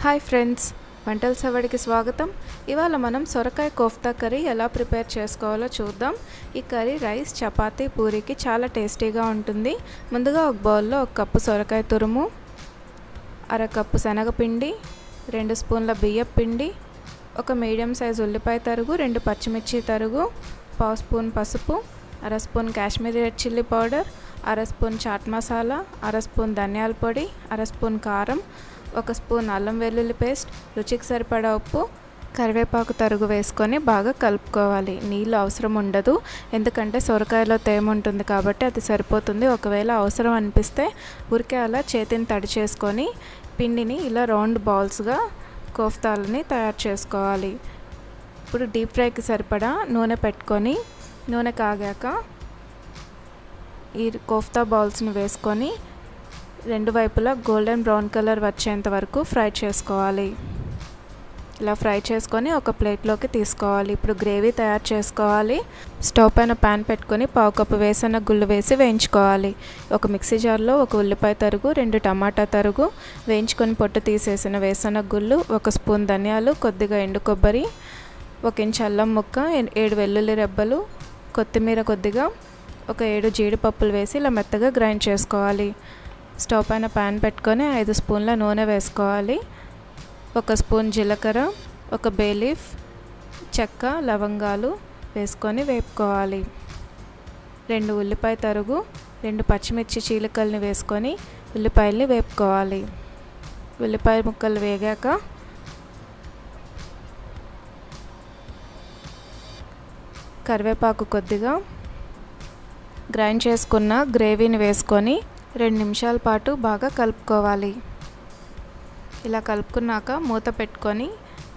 Hi friends వంటల సవడికి స్వాగతం ఇవాళ మనం సొరకాయ కోఫ్తా కర్రీ ఎలా ప్రిపేర్ చేసుకోవాలో చూద్దాం ఈ కర్రీ రైస్ చపాతీ పూరికి చాలా టేస్టీగా ఉంటుంది ముందుగా ఒక బౌల్లో ఒక కప్పు సొరకాయ తురుము అర కప్పు శనగపిండి రెండు స్పూన్ల బియ్యం పిండి ఒక మీడియం సైజ్ ఉల్లిపాయ తరుగు రెండు పచ్చిమిర్చి తరుగు పావు స్పూన్ పసుపు అర spoon Kashmiri red chilli powder అర స్పూన్ చాట్ మసాలా అర స్పూన్ ధనియాల పొడి అర స్పూన్ కారం ఒక స్పూన్ అల్లం వెల్లుల్లి పేస్ట్ రుచికి సరిపడా ఉప్పు కరివేపాకు తరుగు వేసుకొని బాగా కలుపుకోవాలి. నీళ్ళు అవసరం ఉండదు. ఎందుకంటే సొరకాయలో తేమ ఉంటుంది కాబట్టి అది సరిపోతుంది. ఒకవేళ అవసరం అనిపిస్తే ఉరికే అలా చేతిని తడి చేసుకొని పిండిని ఇలా రౌండ్ బాల్స్గా కోఫ్తాలని తయారు చేసుకోవాలి. ఇప్పుడు డీప్ ఫ్రైకి సరిపడా నూనె పెట్టుకొని నూనె కాగాక ఈ కోఫ్తా బాల్స్ని వేసుకొని రెండు వైపులా గోల్డెన్ బ్రౌన్ కలర్ వచ్చేంత వరకు ఫ్రై చేసుకోవాలి. ఇలా ఫ్రై చేసుకొని ఒక ప్లేట్లోకి తీసుకోవాలి. ఇప్పుడు గ్రేవీ తయారు చేసుకోవాలి. స్టవ్ పైన ప్యాన్ పెట్టుకొని పావు కప్పు వేసిన గుళ్ళు వేసి వేయించుకోవాలి. ఒక మిక్సీ జార్లో ఒక ఉల్లిపాయ తరుగు రెండు టమాటా తరుగు వేయించుకొని పొట్టు తీసేసిన వేసిన గుళ్ళు ఒక స్పూన్ ధనియాలు కొద్దిగా ఎండు కొబ్బరి ఒక ఇంచు అల్లం ముక్క ఏడు వెల్లుల్లి రెబ్బలు కొత్తిమీర కొద్దిగా ఒక ఏడు జీడిపప్పులు వేసి ఇలా మెత్తగా గ్రైండ్ చేసుకోవాలి. స్టవ్ పైన ప్యాన్ పెట్టుకొని ఐదు స్పూన్ల నూనె వేసుకోవాలి. ఒక స్పూన్ జీలకర్ర ఒక బేలీఫ్ చెక్క లవంగాలు వేసుకొని వేపుకోవాలి. రెండు ఉల్లిపాయ తరుగు రెండు పచ్చిమిర్చి చీలికల్ని వేసుకొని ఉల్లిపాయల్ని వేపుకోవాలి. ఉల్లిపాయ ముక్కలు వేగాక కరివేపాకు కొద్దిగా గ్రైండ్ చేసుకున్న గ్రేవీని వేసుకొని రెండు నిమిషాల పాటు బాగా కలుపుకోవాలి. ఇలా కలుపుకున్నాక మూత పెట్టుకొని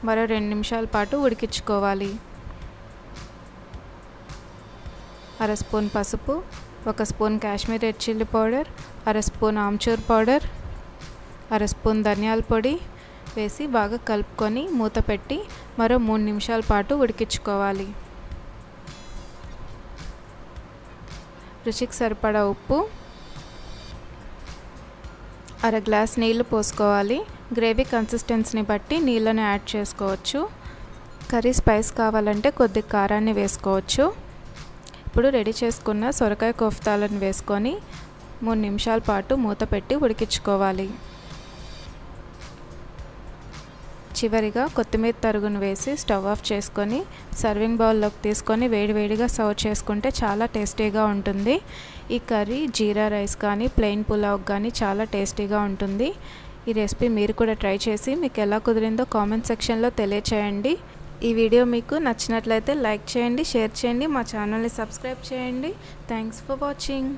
మరో రెండు నిమిషాల పాటు ఉడికించుకోవాలి. అర స్పూన్ పసుపు ఒక spoon Kashmir red chilli powder అర స్పూన్ ఆమ్చూర్ పౌడర్ అర స్పూన్ ధనియాల పొడి వేసి బాగా కలుపుకొని మూత పెట్టి మరో మూడు నిమిషాల పాటు ఉడికించుకోవాలి. రుచికి సరిపడా ఉప్పు అర గ్లాస్ నీళ్ళు పోసుకోవాలి. గ్రేవీ కన్సిస్టెన్సీని బట్టి నీళ్ళని యాడ్ చేసుకోవచ్చు. కర్రీ స్పైస్ కావాలంటే కొద్ది కారాన్ని వేసుకోవచ్చు. ఇప్పుడు రెడీ చేసుకున్న సొరకాయ కోఫ్తాలను వేసుకొని మూడు నిమిషాల పాటు మూత పెట్టి ఉడికించుకోవాలి. చివరిగా కొత్తిమీర తరుగును వేసి స్టవ్ ఆఫ్ చేసుకొని సర్వింగ్ బౌల్లోకి తీసుకొని వేడివేడిగా సర్వ్ చేసుకుంటే చాలా టేస్టీగా ఉంటుంది. ఈ కర్రీ జీరా రైస్ కానీ ప్లెయిన్ పులావ్ కానీ చాలా టేస్టీగా ఉంటుంది. ఈ రెసిపీ మీరు కూడా ట్రై చేసి మీకు ఎలా కుదిరిందో కామెంట్ సెక్షన్లో తెలియచేయండి. ఈ వీడియో మీకు నచ్చినట్లయితే లైక్ చేయండి షేర్ చేయండి మా ఛానల్ని సబ్స్క్రైబ్ చేయండి. Thanks for watching.